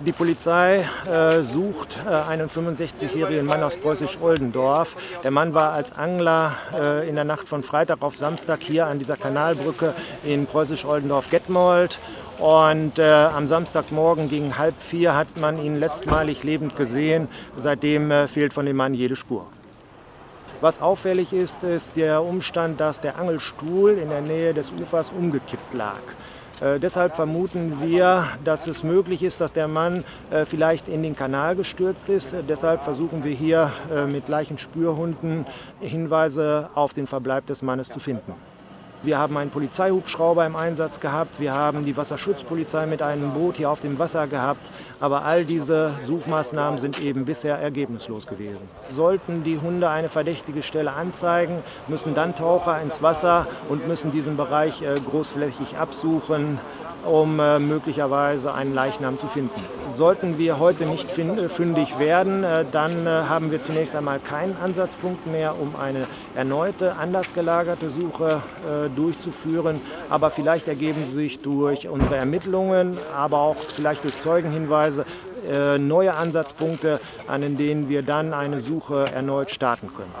Die Polizei äh, sucht äh, einen 65-jährigen Mann aus Preußisch-Oldendorf. Der Mann war als Angler äh, in der Nacht von Freitag auf Samstag hier an dieser Kanalbrücke in Preußisch-Oldendorf-Getmold. Und äh, am Samstagmorgen gegen halb vier hat man ihn letztmalig lebend gesehen. Seitdem äh, fehlt von dem Mann jede Spur. Was auffällig ist, ist der Umstand, dass der Angelstuhl in der Nähe des Ufers umgekippt lag. Äh, deshalb vermuten wir, dass es möglich ist, dass der Mann äh, vielleicht in den Kanal gestürzt ist. Äh, deshalb versuchen wir hier äh, mit gleichen Spürhunden Hinweise auf den Verbleib des Mannes zu finden. Wir haben einen Polizeihubschrauber im Einsatz gehabt, wir haben die Wasserschutzpolizei mit einem Boot hier auf dem Wasser gehabt, aber all diese Suchmaßnahmen sind eben bisher ergebnislos gewesen. Sollten die Hunde eine verdächtige Stelle anzeigen, müssen dann Taucher ins Wasser und müssen diesen Bereich äh, großflächig absuchen um äh, möglicherweise einen Leichnam zu finden. Sollten wir heute nicht äh, fündig werden, äh, dann äh, haben wir zunächst einmal keinen Ansatzpunkt mehr, um eine erneute, anders gelagerte Suche äh, durchzuführen. Aber vielleicht ergeben sich durch unsere Ermittlungen, aber auch vielleicht durch Zeugenhinweise äh, neue Ansatzpunkte, an denen wir dann eine Suche erneut starten können.